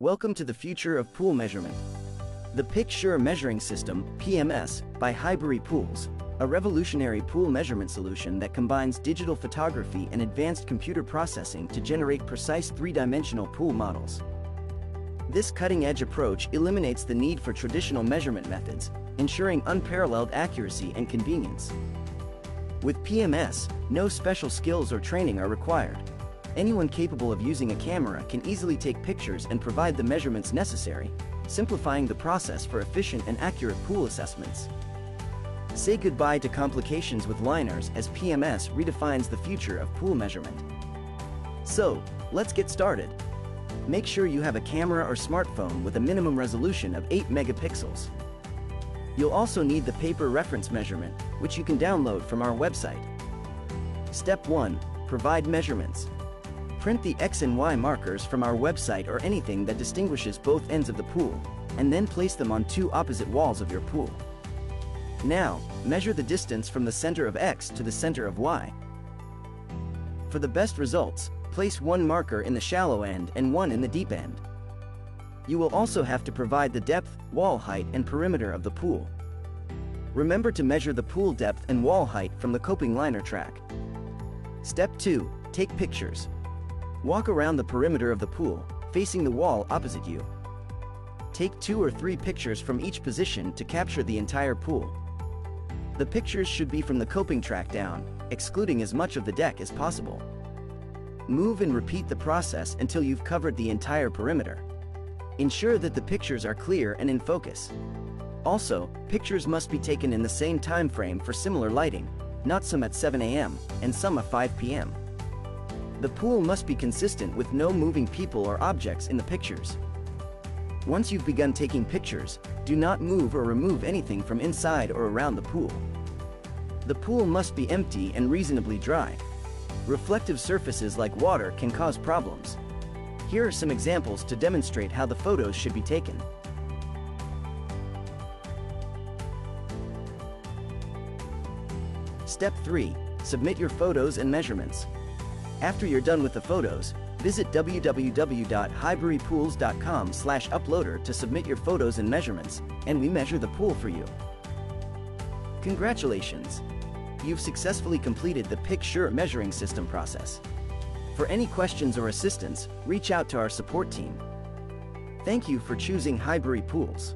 Welcome to the future of pool measurement. The PicSure Measuring System, PMS, by Highbury Pools, a revolutionary pool measurement solution that combines digital photography and advanced computer processing to generate precise three-dimensional pool models. This cutting-edge approach eliminates the need for traditional measurement methods, ensuring unparalleled accuracy and convenience. With PMS, no special skills or training are required. Anyone capable of using a camera can easily take pictures and provide the measurements necessary, simplifying the process for efficient and accurate pool assessments. Say goodbye to complications with liners as PMS redefines the future of pool measurement. So, let's get started. Make sure you have a camera or smartphone with a minimum resolution of 8 megapixels. You'll also need the paper reference measurement, which you can download from our website. Step 1. Provide measurements. Print the X and Y markers from our website or anything that distinguishes both ends of the pool, and then place them on two opposite walls of your pool. Now, measure the distance from the center of X to the center of Y. For the best results, place one marker in the shallow end and one in the deep end. You will also have to provide the depth, wall height, and perimeter of the pool. Remember to measure the pool depth and wall height from the coping liner track. Step 2. Take pictures. Walk around the perimeter of the pool, facing the wall opposite you. Take two or three pictures from each position to capture the entire pool. The pictures should be from the coping track down, excluding as much of the deck as possible. Move and repeat the process until you've covered the entire perimeter. Ensure that the pictures are clear and in focus. Also, pictures must be taken in the same time frame for similar lighting, not some at 7 a.m. and some at 5 p.m. The pool must be consistent with no moving people or objects in the pictures. Once you've begun taking pictures, do not move or remove anything from inside or around the pool. The pool must be empty and reasonably dry. Reflective surfaces like water can cause problems. Here are some examples to demonstrate how the photos should be taken. Step 3. Submit your photos and measurements. After you're done with the photos, visit www.highburypools.com slash uploader to submit your photos and measurements, and we measure the pool for you. Congratulations! You've successfully completed the PicSure measuring system process. For any questions or assistance, reach out to our support team. Thank you for choosing Highbury Pools.